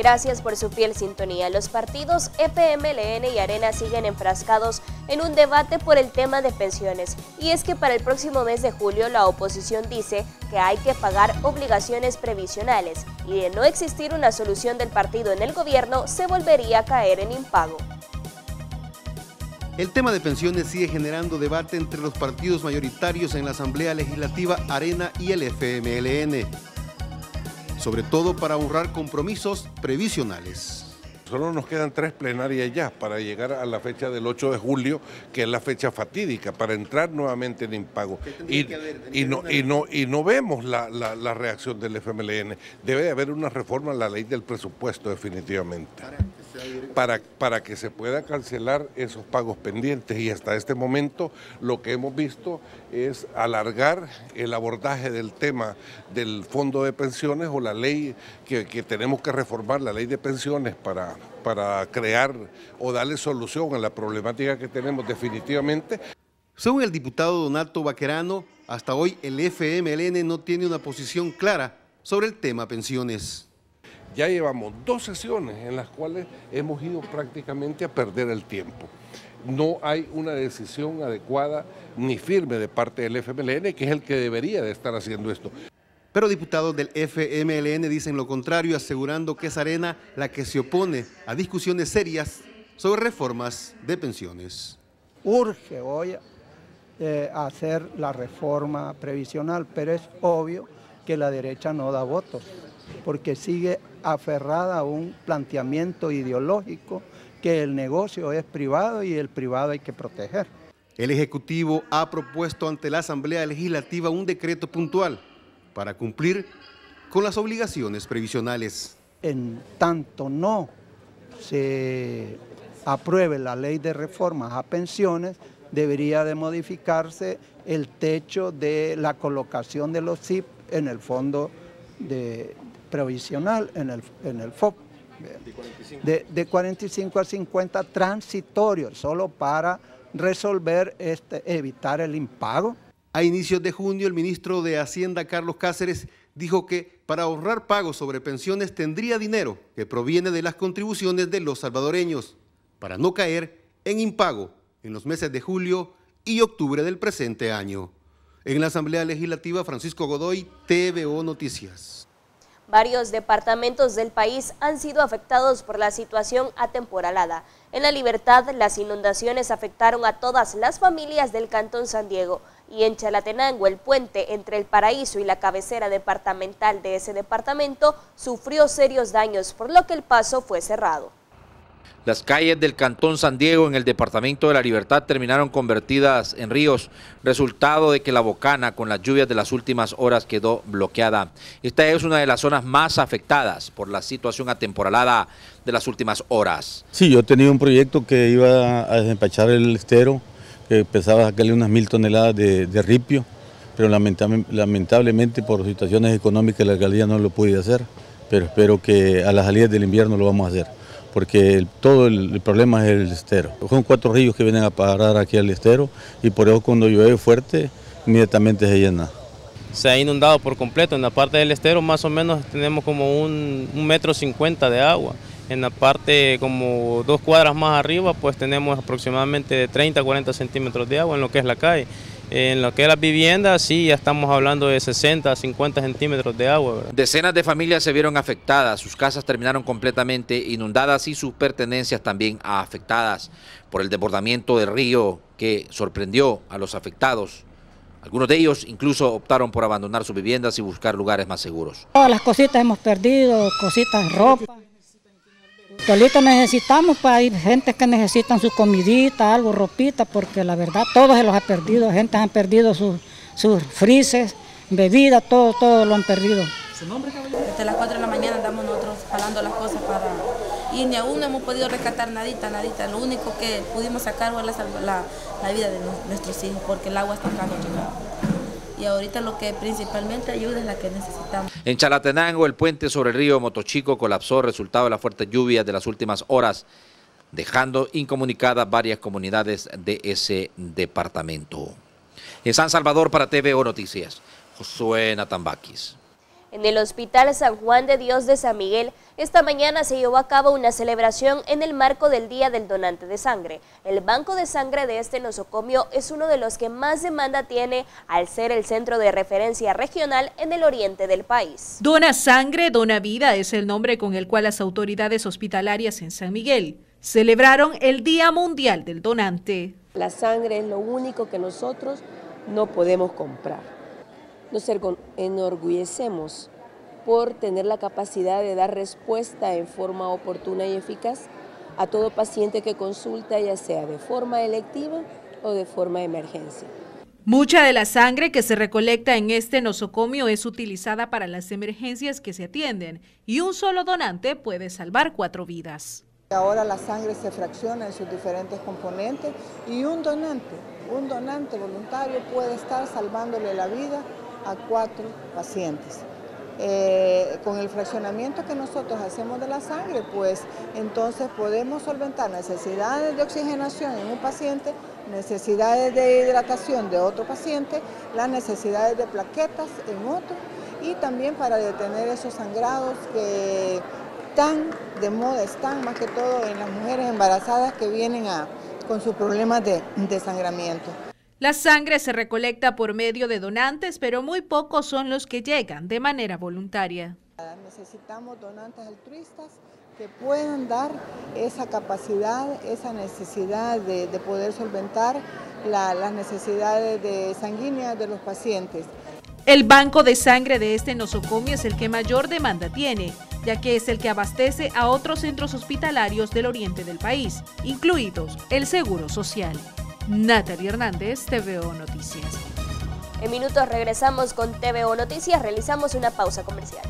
gracias por su fiel sintonía. Los partidos FMLN y Arena siguen enfrascados en un debate por el tema de pensiones. Y es que para el próximo mes de julio la oposición dice que hay que pagar obligaciones previsionales y de no existir una solución del partido en el gobierno se volvería a caer en impago. El tema de pensiones sigue generando debate entre los partidos mayoritarios en la Asamblea Legislativa Arena y el FMLN sobre todo para ahorrar compromisos previsionales. Solo nos quedan tres plenarias ya para llegar a la fecha del 8 de julio, que es la fecha fatídica, para entrar nuevamente en impago. Y, no, y, no, y no vemos la, la, reacción del FMLN. Debe haber una reforma a la ley del presupuesto definitivamente para, para que se pueda cancelar esos pagos pendientes y hasta este momento lo que hemos visto es alargar el abordaje del tema del fondo de pensiones o la ley que, tenemos que reformar, la ley de pensiones para, para crear o darle solución a la problemática que tenemos definitivamente. Según el diputado Donato Vaquerano, hasta hoy el FMLN no tiene una posición clara sobre el tema pensiones. Ya llevamos dos sesiones en las cuales hemos ido prácticamente a perder el tiempo. No hay una decisión adecuada ni firme de parte del FMLN, que es el que debería de estar haciendo esto. Pero diputados del FMLN dicen lo contrario, asegurando que es Arena la que se opone a discusiones serias sobre reformas de pensiones. Urge hoy eh, hacer la reforma previsional, pero es obvio que la derecha no da votos porque sigue aferrada a un planteamiento ideológico que el negocio es privado y el privado hay que proteger. El Ejecutivo ha propuesto ante la Asamblea Legislativa un decreto puntual para cumplir con las obligaciones previsionales. En tanto no se apruebe la ley de reformas a pensiones, debería de modificarse el techo de la colocación de los CIP en el fondo de, provisional en el, en el FOP. De, de 45 a 50 transitorios, solo para resolver, este, evitar el impago. A inicios de junio, el ministro de Hacienda, Carlos Cáceres, dijo que para ahorrar pagos sobre pensiones tendría dinero que proviene de las contribuciones de los salvadoreños, para no caer en impago en los meses de julio y octubre del presente año. En la Asamblea Legislativa, Francisco Godoy, TVO Noticias. Varios departamentos del país han sido afectados por la situación atemporalada. En La Libertad, las inundaciones afectaron a todas las familias del Cantón San Diego y en Chalatenango, el puente entre el Paraíso y la cabecera departamental de ese departamento sufrió serios daños, por lo que el paso fue cerrado. Las calles del Cantón San Diego en el Departamento de la Libertad terminaron convertidas en ríos, resultado de que la bocana con las lluvias de las últimas horas quedó bloqueada. Esta es una de las zonas más afectadas por la situación atemporalada de las últimas horas. Sí, yo tenía un proyecto que iba a desempachar el estero, que pesaba sacarle unas mil toneladas de, ripio, pero lamentablemente por situaciones económicas la alcaldía no lo pude hacer, pero espero que a las salidas del invierno lo vamos a hacer porque todo el, problema es el estero. Son cuatro ríos que vienen a parar aquí al estero y por eso cuando llueve fuerte inmediatamente se llena. Se ha inundado por completo, en la parte del estero más o menos tenemos como un, metro cincuenta de agua. En la parte como dos cuadras más arriba pues tenemos aproximadamente de 30 a 40 centímetros de agua en lo que es la calle. En lo que es las viviendas, sí, ya estamos hablando de 60 a 50 centímetros de agua. Decenas de familias se vieron afectadas, sus casas terminaron completamente inundadas y sus pertenencias también afectadas por el desbordamiento del río que sorprendió a los afectados. Algunos de ellos incluso optaron por abandonar sus viviendas y buscar lugares más seguros. Todas las cositas hemos perdido, cositas, ropa. Solito necesitamos para pues, ir gente que necesitan su comidita, algo, ropita, porque la verdad todos se los ha perdido, gente han perdido sus, sus frises, bebidas, todo, todo lo han perdido. ¿Su nombre, Desde las 4 de la mañana andamos nosotros jalando las cosas para... Y ni aún hemos podido rescatar nadita, nadita. Lo único que pudimos sacar fue la, la, vida de nuestros hijos, porque el agua está acá y ahorita lo que principalmente ayuda es la que necesitamos. En Chalatenango, el puente sobre el río Motochico colapsó resultado de las fuertes lluvias de las últimas horas, dejando incomunicadas varias comunidades de ese departamento. En San Salvador para TVO Noticias, Josué Natambaquis. En el Hospital San Juan de Dios de San Miguel, esta mañana se llevó a cabo una celebración en el marco del Día del Donante de Sangre. El banco de sangre de este nosocomio es uno de los que más demanda tiene al ser el centro de referencia regional en el oriente del país. Dona Sangre, Dona Vida es el nombre con el cual las autoridades hospitalarias en San Miguel celebraron el Día Mundial del Donante. La sangre es lo único que nosotros no podemos comprar nos enorgullecemos por tener la capacidad de dar respuesta en forma oportuna y eficaz a todo paciente que consulta, ya sea de forma electiva o de forma de emergencia. Mucha de la sangre que se recolecta en este nosocomio es utilizada para las emergencias que se atienden y un solo donante puede salvar cuatro vidas. Ahora la sangre se fracciona en sus diferentes componentes y un donante, un donante voluntario puede estar salvándole la vida a cuatro pacientes. Eh, con el fraccionamiento que nosotros hacemos de la sangre, pues entonces podemos solventar necesidades de oxigenación en un paciente, necesidades de hidratación de otro paciente, las necesidades de plaquetas en otro y también para detener esos sangrados que tan de moda están, más que todo en las mujeres embarazadas que vienen a, con sus problemas de desangramiento. La sangre se recolecta por medio de donantes, pero muy pocos son los que llegan de manera voluntaria. Necesitamos donantes altruistas que puedan dar esa capacidad, esa necesidad de, poder solventar las necesidades de sanguíneas de los pacientes. El banco de sangre de este nosocomio es el que mayor demanda tiene, ya que es el que abastece a otros centros hospitalarios del oriente del país, incluidos el Seguro Social. Natalia Hernández, TVO Noticias. En minutos regresamos con TVO Noticias, realizamos una pausa comercial.